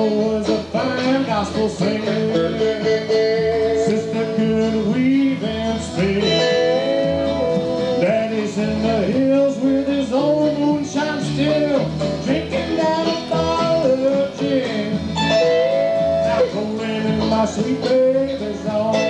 Was a fine gospel singer. Sister could weave and spin. Daddy's in the hills with his old moonshine still, drinking down a bottle of gin. Now rolling in my sweet baby's arms.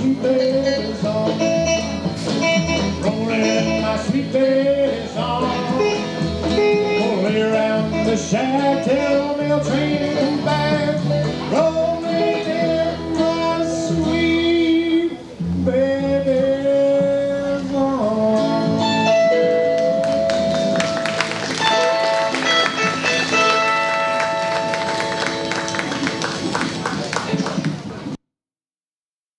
Sweet baby's arms. Rolling in my sweet. Gonna around the shack till the train